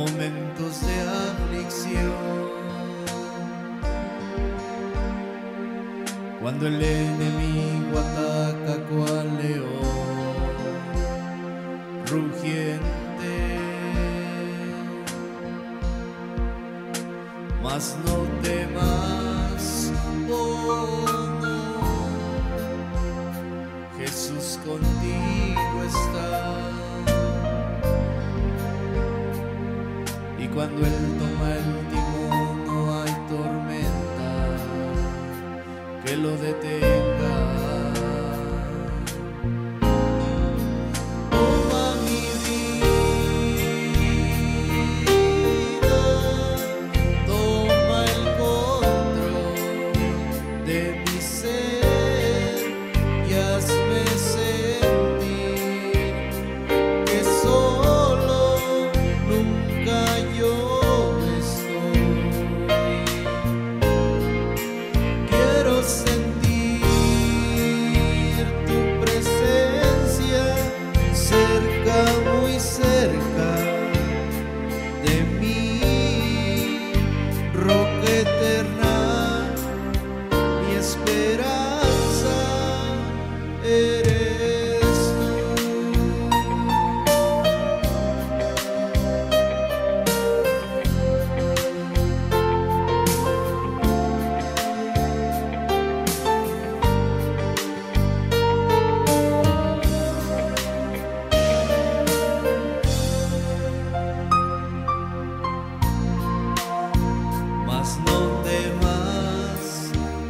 momentos de aflicción. Cuando el enemigo ataca cual león rugiente, mas no temas, oh Jesús contigo está. lo detenga.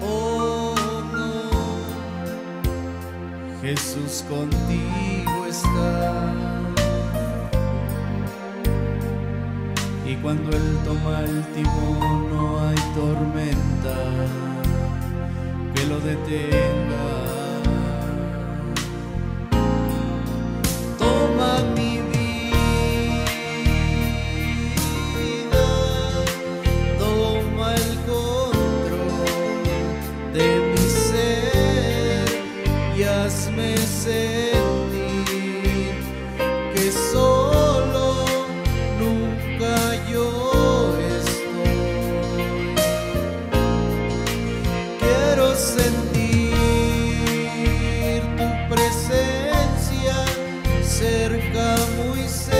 Oh, Jesús contigo está. Y cuando Él toma el timón no hay tormenta que lo detenga. hazme sentir que solo nunca yo estoy. Quiero sentir tu presencia cerca, muy cerca.